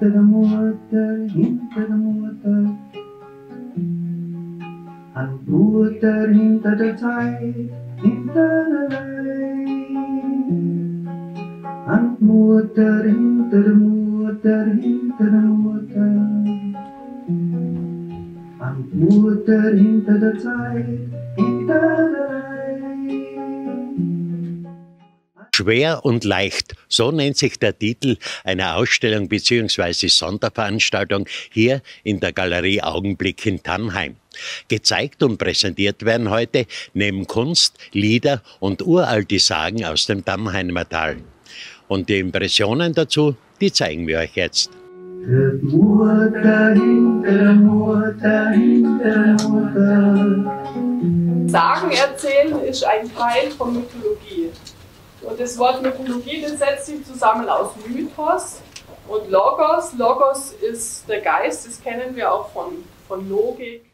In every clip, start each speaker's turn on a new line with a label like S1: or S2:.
S1: Mutter hinter der Mutter, hinter der Mutter. An Mutter hinter der Zeit, hinter der Welt. An Mutter hinter der Mutter,
S2: Schwer und leicht, so nennt sich der Titel einer Ausstellung bzw. Sonderveranstaltung hier in der Galerie Augenblick in Tannheim. Gezeigt und präsentiert werden heute neben Kunst, Lieder und uralte Sagen aus dem Tannheimer Tal. Und die Impressionen dazu, die zeigen wir euch jetzt.
S1: Mutter hinter der Mutter, hinter der Mutter.
S3: Sagen erzählen ist ein Teil von Mythologie. Und das Wort Mythologie, das setzt sich zusammen aus Mythos und Logos. Logos ist der Geist, das kennen wir auch von, von Logik.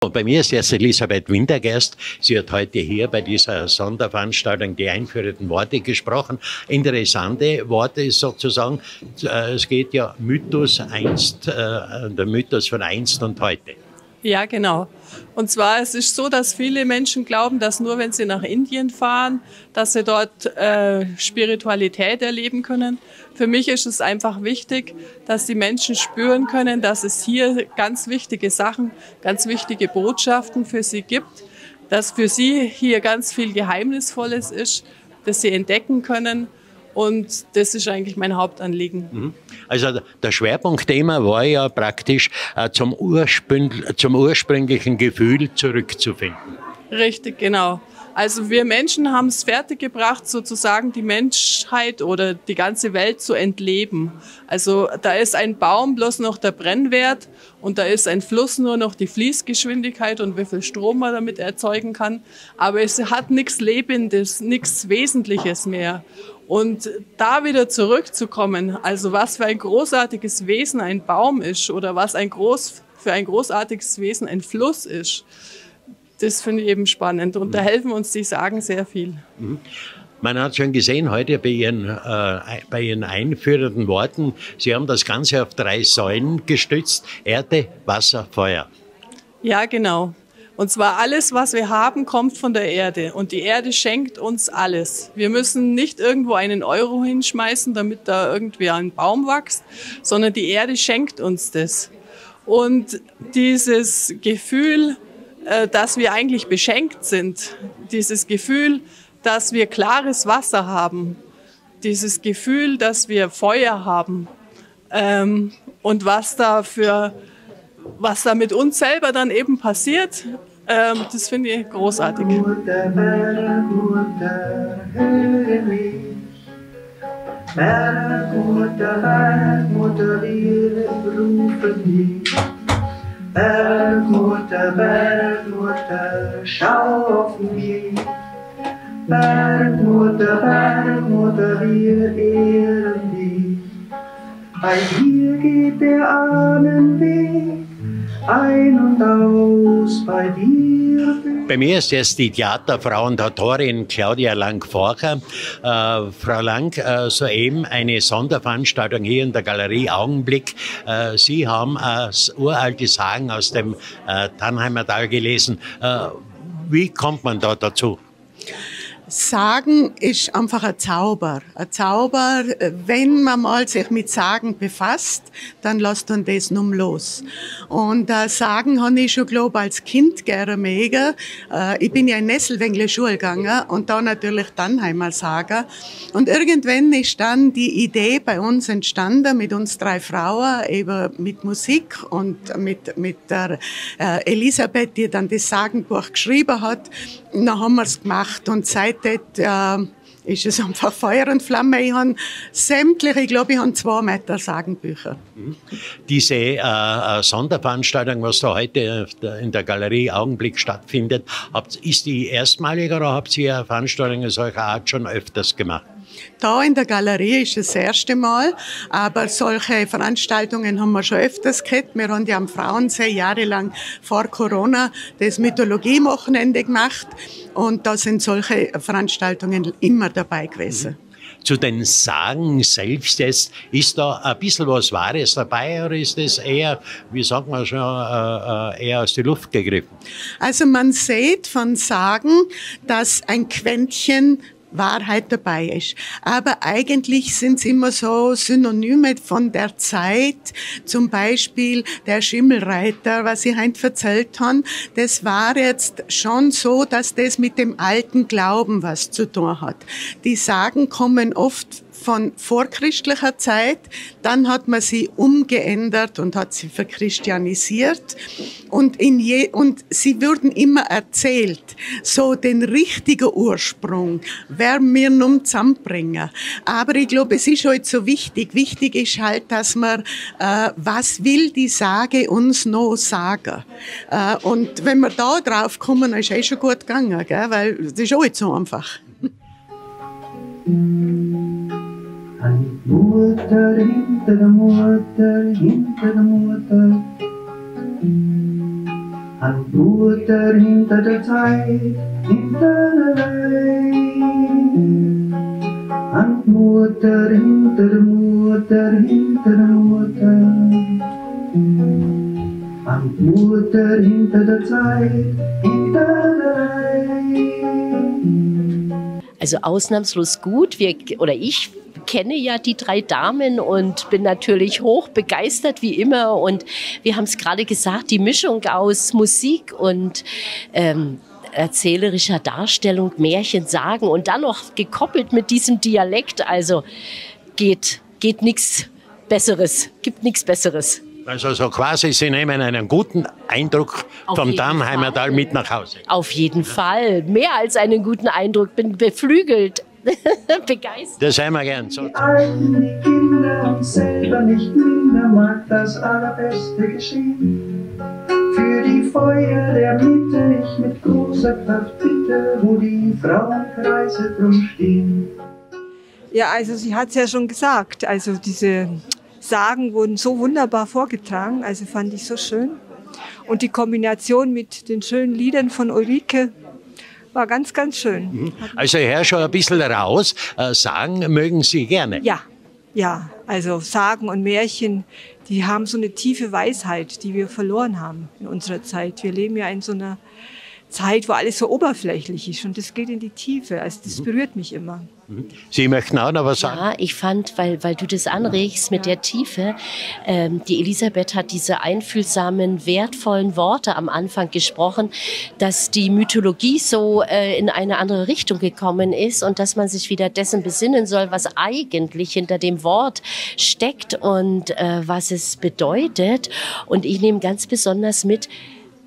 S2: Und bei mir ist jetzt Elisabeth Wintergeist. Sie hat heute hier bei dieser Sonderveranstaltung die einführenden Worte gesprochen. Interessante Worte ist sozusagen, äh, es geht ja Mythos einst, äh, der Mythos von einst und heute.
S3: Ja, genau. Und zwar es ist so, dass viele Menschen glauben, dass nur wenn sie nach Indien fahren, dass sie dort äh, Spiritualität erleben können. Für mich ist es einfach wichtig, dass die Menschen spüren können, dass es hier ganz wichtige Sachen, ganz wichtige Botschaften für sie gibt, dass für sie hier ganz viel Geheimnisvolles ist, das sie entdecken können und das ist eigentlich mein Hauptanliegen.
S2: Mhm. Also der Schwerpunktthema war ja praktisch äh, zum, Urspring, zum ursprünglichen Gefühl zurückzufinden.
S3: Richtig, genau. Also wir Menschen haben es fertiggebracht, sozusagen die Menschheit oder die ganze Welt zu entleben. Also da ist ein Baum bloß noch der Brennwert und da ist ein Fluss nur noch die Fließgeschwindigkeit und wie viel Strom man damit erzeugen kann. Aber es hat nichts Lebendes, nichts Wesentliches mehr. Und da wieder zurückzukommen, also was für ein großartiges Wesen ein Baum ist oder was ein groß, für ein großartiges Wesen ein Fluss ist, das finde ich eben spannend. Und da mhm. helfen uns die Sagen sehr viel.
S2: Mhm. Man hat schon gesehen heute bei Ihren, äh, bei Ihren einführenden Worten, Sie haben das Ganze auf drei Säulen gestützt. Erde, Wasser, Feuer.
S3: Ja, genau. Und zwar alles, was wir haben, kommt von der Erde. Und die Erde schenkt uns alles. Wir müssen nicht irgendwo einen Euro hinschmeißen, damit da irgendwie ein Baum wächst, sondern die Erde schenkt uns das. Und dieses Gefühl, äh, dass wir eigentlich beschenkt sind, dieses Gefühl, dass wir klares Wasser haben, dieses Gefühl, dass wir Feuer haben ähm, und was da für was da mit uns selber dann eben passiert, ähm, das finde ich großartig. Bergmutter, Bergmutter, wir rufen dich. Bergmutter, Bergmutter, schau auf mich. Bergmutter, Bergmutter, wir ehren dich. Bei dir geht der Ahnenweg ein und aus bei dir.
S2: Bei mir ist jetzt die Theaterfrau und Autorin Claudia Lang-Forcher. Äh, Frau Lang, äh, soeben eine Sonderveranstaltung hier in der Galerie Augenblick. Äh, Sie haben äh, uralte Sagen aus dem äh, Tannheimer Tal gelesen. Äh, wie kommt man da dazu?
S4: Sagen ist einfach ein Zauber. Ein Zauber, wenn man mal sich mit Sagen befasst, dann lässt man das nun los. Und äh, Sagen habe ich schon, glaube als Kind gerne mega. Äh, ich bin ja in Nesselwengle Schule gegangen und da natürlich Tannheimer Sagen. Und irgendwann ist dann die Idee bei uns entstanden, mit uns drei Frauen, eben mit Musik und mit, mit der äh, Elisabeth, die dann das Sagenbuch geschrieben hat. Dann haben wir es gemacht und seitdem äh, ist es einfach Feuer und Flamme. Ich habe sämtliche, ich glaube, ich habe zwei Meter Sagenbücher.
S2: Diese äh, äh, Sonderveranstaltung, was da heute in der Galerie Augenblick stattfindet, ist die erstmalige oder habt ihr Veranstaltungen solcher Art schon öfters gemacht?
S4: Da in der Galerie ist es das erste Mal, aber solche Veranstaltungen haben wir schon öfters gehabt. Wir haben ja am Frauensee jahrelang vor Corona das Mythologie-Wochenende gemacht und da sind solche Veranstaltungen immer dabei gewesen.
S2: zu den Sagen selbst jetzt, ist da ein bisschen was Wahres dabei oder ist das eher, wie sagt man schon, äh, äh, eher aus der Luft gegriffen?
S4: Also man sieht von Sagen, dass ein Quäntchen Wahrheit dabei ist. Aber eigentlich sind es immer so Synonyme von der Zeit. Zum Beispiel der Schimmelreiter, was ich heute erzählt habe, das war jetzt schon so, dass das mit dem alten Glauben was zu tun hat. Die Sagen kommen oft von vorchristlicher Zeit. Dann hat man sie umgeändert und hat sie verchristianisiert. Und, in je, und sie würden immer erzählt, so den richtigen Ursprung, wer mir nun zusammenbringen. Aber ich glaube, es ist heute so wichtig. Wichtig ist halt, dass man, äh, was will die Sage uns noch sagen? Äh, und wenn wir da drauf kommen, ist eh schon gut gegangen, gell? weil das ist auch nicht so einfach.
S1: Ein Mutter hinter der Mutter, hinter der Mutter. Ein Mutter hinter der Zeit, hinter der Leid. Ein Mutter hinter der Mutter, hinter der Mutter. Ein Mutter hinter der Zeit, hinter der Leid.
S5: Also ausnahmslos gut. Wir, oder ich kenne ja die drei Damen und bin natürlich hoch begeistert wie immer. Und wir haben es gerade gesagt, die Mischung aus Musik und ähm, erzählerischer Darstellung, Märchen sagen und dann noch gekoppelt mit diesem Dialekt. Also geht, geht nichts Besseres, gibt nichts Besseres.
S2: Also so quasi, Sie nehmen einen guten Eindruck
S5: Auf
S2: vom Dannheimer Tal mit nach Hause.
S5: Auf jeden Fall. Mehr als einen guten Eindruck. Bin beflügelt. Begeistert.
S2: Das haben wir gern. So.
S1: Die Alten, die Kinder und selber nicht minder mag das Allerbeste geschehen. Für die Feuer der Mitte ich mit großer Kraft bitte, wo die Frauenkreise drum stehen.
S6: Ja, also sie hat es ja schon gesagt. Also diese Sagen wurden so wunderbar vorgetragen. Also fand ich so schön. Und die Kombination mit den schönen Liedern von Ulrike war ganz, ganz schön.
S2: Also ich höre schon ein bisschen raus. Äh, sagen mögen Sie gerne.
S6: Ja, ja. Also Sagen und Märchen, die haben so eine tiefe Weisheit, die wir verloren haben in unserer Zeit. Wir leben ja in so einer Zeit, wo alles so oberflächlich ist und das geht in die Tiefe. Also das berührt mich immer.
S2: Sie möchten auch noch was sagen?
S5: Ja, ich fand, weil, weil du das anregst mit der Tiefe, ähm, die Elisabeth hat diese einfühlsamen, wertvollen Worte am Anfang gesprochen, dass die Mythologie so äh, in eine andere Richtung gekommen ist und dass man sich wieder dessen besinnen soll, was eigentlich hinter dem Wort steckt und äh, was es bedeutet. Und ich nehme ganz besonders mit,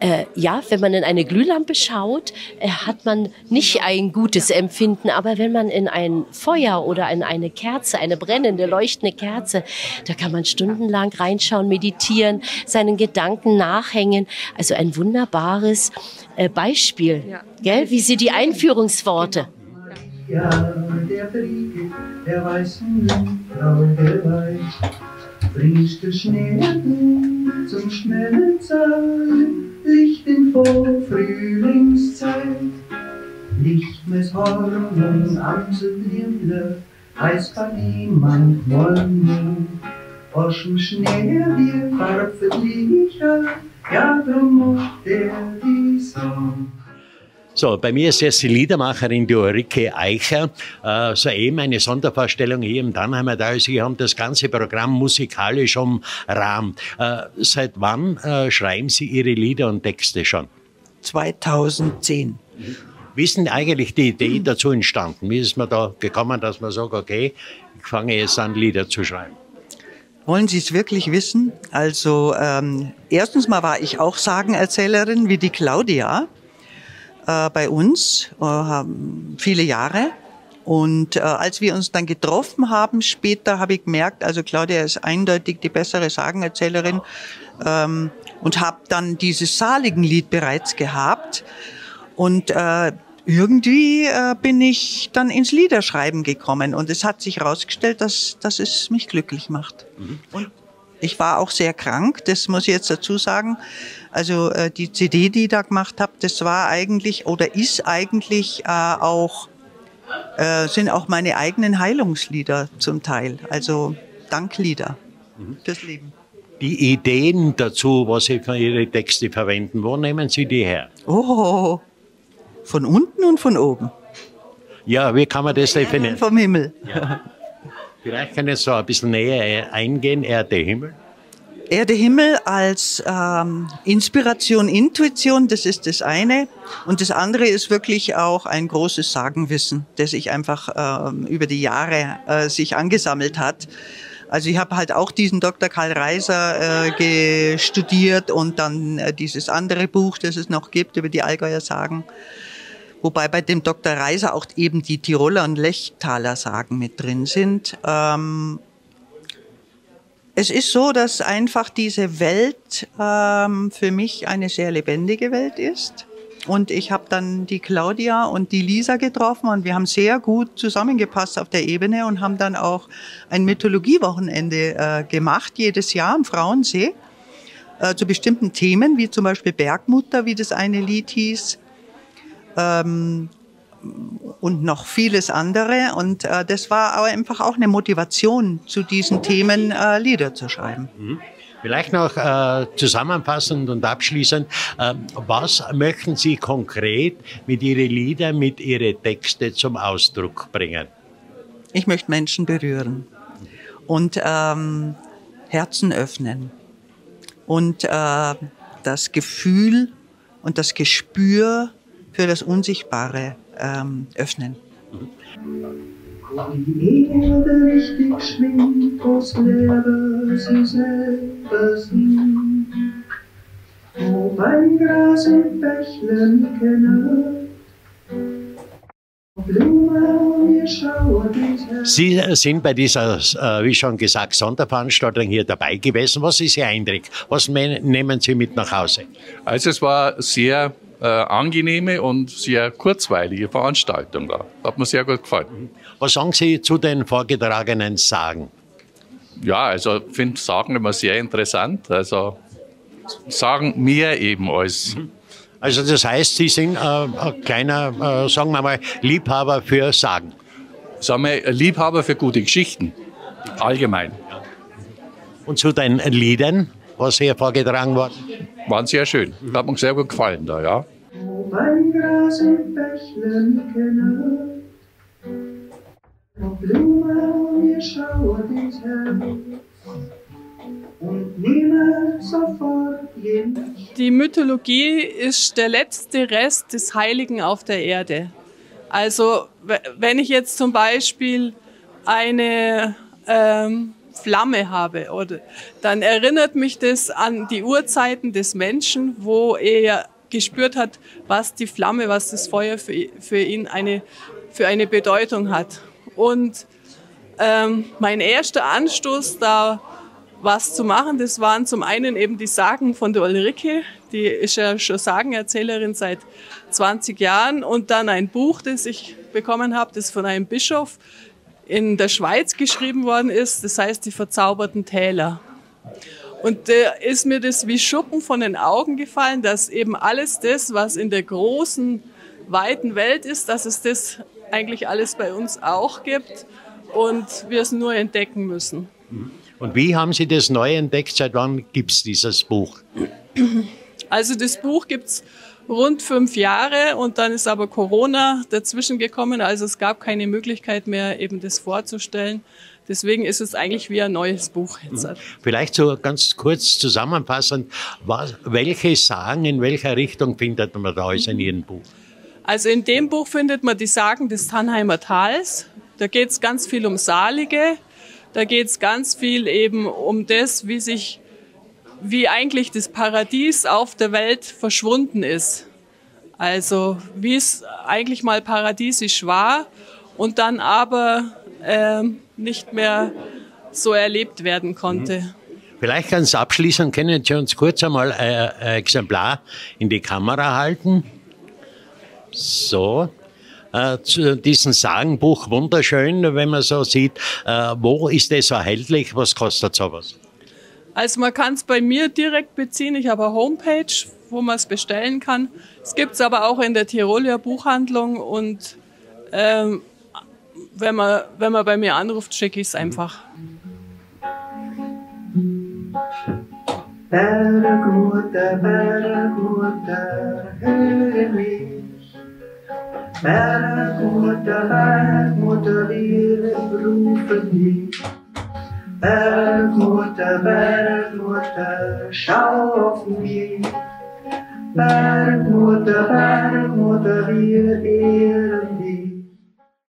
S5: äh, ja, wenn man in eine Glühlampe schaut, äh, hat man nicht ein gutes Empfinden. Aber wenn man in ein Feuer oder in eine Kerze, eine brennende, leuchtende Kerze, da kann man stundenlang reinschauen, meditieren, seinen Gedanken nachhängen. Also ein wunderbares äh, Beispiel,
S6: Ja.
S5: gell? Wie sie die Einführungsworte.
S1: Ja, der Friede der weißen Jungfrau, der weiß, der Schnee zum Schmelzen, Licht Licht mit Horn am Südlindler, heißt bei niemand wollen. Dem Schnee wir Farbenlicher, ja, drum mocht er die Sonne.
S2: So, bei mir ist jetzt die Liedermacherin, die Ulrike Eicher. Äh, soeben eine Sondervorstellung hier im Dannheimer Tal. Sie haben das ganze Programm musikalisch umrahmt. Äh, seit wann äh, schreiben Sie Ihre Lieder und Texte schon?
S7: 2010.
S2: Wie ist denn eigentlich die Idee dazu entstanden? Wie ist man da gekommen, dass man sagt, okay, ich fange jetzt an, Lieder zu schreiben?
S7: Wollen Sie es wirklich wissen? Also ähm, erstens mal war ich auch Sagenerzählerin wie die Claudia äh, bei uns, äh, viele Jahre. Und äh, als wir uns dann getroffen haben, später habe ich gemerkt, also Claudia ist eindeutig die bessere Sagenerzählerin ähm, und habe dann dieses Saligenlied bereits gehabt. Und äh, irgendwie äh, bin ich dann ins Liederschreiben gekommen und es hat sich herausgestellt, dass, dass es mich glücklich macht. Und ich war auch sehr krank, das muss ich jetzt dazu sagen. Also äh, die CD, die ich da gemacht habe, das war eigentlich oder ist eigentlich äh, auch äh, sind auch meine eigenen Heilungslieder zum Teil, also Danklieder mhm. fürs Leben.
S2: Die Ideen dazu, was Sie für Ihre Texte verwenden, wo nehmen Sie die her?
S7: Oh, von unten und von oben.
S2: Ja, wie kann man das definieren?
S7: Vom Himmel.
S2: Ja. Vielleicht können Sie so ein bisschen näher eingehen, Erde, Himmel.
S7: Erde, Himmel als ähm, Inspiration, Intuition, das ist das eine. Und das andere ist wirklich auch ein großes Sagenwissen, das sich einfach ähm, über die Jahre äh, sich angesammelt hat. Also ich habe halt auch diesen Dr. Karl Reiser äh, studiert und dann äh, dieses andere Buch, das es noch gibt über die Allgäuer Sagen. Wobei bei dem Dr. Reiser auch eben die Tiroler und Lechtaler Sagen mit drin sind. Ähm, es ist so, dass einfach diese Welt ähm, für mich eine sehr lebendige Welt ist. Und ich habe dann die Claudia und die Lisa getroffen und wir haben sehr gut zusammengepasst auf der Ebene und haben dann auch ein Mythologiewochenende äh, gemacht, jedes Jahr am Frauensee, äh, zu bestimmten Themen, wie zum Beispiel Bergmutter, wie das eine Lied hieß. Ähm, und noch vieles andere. Und äh, das war aber einfach auch eine Motivation, zu diesen Themen äh, Lieder zu schreiben.
S2: Mhm. Vielleicht noch äh, zusammenfassend und abschließend, äh, was möchten Sie konkret mit Ihren Liedern, mit Ihren Texten zum Ausdruck bringen?
S7: Ich möchte Menschen berühren und ähm, Herzen öffnen und äh, das Gefühl und das Gespür für das Unsichtbare ähm, öffnen.
S1: Die Erde richtig schwingt, groß Lehre sie. Wo Gras
S2: Sie sind bei dieser, äh, wie schon gesagt, Sonderveranstaltung hier dabei gewesen. Was ist Ihr Eindruck? Was nehmen Sie mit nach Hause?
S8: Also es war sehr äh, angenehme und sehr kurzweilige Veranstaltung da. Hat mir sehr gut gefallen.
S2: Was sagen Sie zu den vorgetragenen Sagen?
S8: Ja, also ich finde Sagen immer sehr interessant. Also Sagen mehr eben als.
S2: Also das heißt, Sie sind äh, ein kleiner, äh, sagen wir mal, Liebhaber für Sagen.
S8: Sagen wir, Liebhaber für gute Geschichten. Allgemein.
S2: Und zu den Liedern, was hier vorgetragen worden?
S8: Waren sehr schön. Hat mir sehr gut gefallen da, ja.
S1: Mein Gras im Bächle kenne, wo Blume um ihr schauert ins Herz.
S3: Die Mythologie ist der letzte Rest des Heiligen auf der Erde. Also wenn ich jetzt zum Beispiel eine ähm, Flamme habe, oder, dann erinnert mich das an die Urzeiten des Menschen, wo er gespürt hat, was die Flamme, was das Feuer für, für ihn eine, für eine Bedeutung hat. Und ähm, mein erster Anstoß, da was zu machen, das waren zum einen eben die Sagen von der Ulrike, die ist ja schon Sagenerzählerin seit 20 Jahren und dann ein Buch, das ich bekommen habe, das von einem Bischof in der Schweiz geschrieben worden ist, das heißt die verzauberten Täler. Und da ist mir das wie Schuppen von den Augen gefallen, dass eben alles das, was in der großen, weiten Welt ist, dass es das eigentlich alles bei uns auch gibt und wir es nur entdecken müssen.
S2: Und wie haben Sie das neu entdeckt? Seit wann gibt es dieses Buch?
S3: Also das Buch gibt es rund fünf Jahre und dann ist aber Corona dazwischen gekommen. Also es gab keine Möglichkeit mehr, eben das vorzustellen. Deswegen ist es eigentlich wie ein neues Buch jetzt. Mhm.
S2: Vielleicht so ganz kurz zusammenfassend, was, welche Sagen in welcher Richtung findet man da alles in Ihrem Buch?
S3: Also in dem Buch findet man die Sagen des Tannheimer Tals. Da geht es ganz viel um Salige, da geht es ganz viel eben um das, wie sich, wie eigentlich das Paradies auf der Welt verschwunden ist. Also wie es eigentlich mal paradiesisch war und dann aber äh, nicht mehr so erlebt werden konnte. Mhm.
S2: Vielleicht ganz abschließend können Sie uns kurz einmal ein Exemplar in die Kamera halten. So, äh, zu diesem Sagenbuch wunderschön, wenn man so sieht. Äh, wo ist das erhältlich? Was kostet sowas?
S3: Also man kann es bei mir direkt beziehen. Ich habe eine Homepage, wo man es bestellen kann. Es gibt es aber auch in der Tiroler Buchhandlung und ähm, wenn man, wenn man bei mir anruft, schicke ich es einfach.
S1: Bergmutter, Bergmutter, höre mich. Bergmutter, Bergmutter, wir rufen dich. Bergmutter, Bergmutter, schau auf mich. Bergmutter, Bergmutter, wir ehren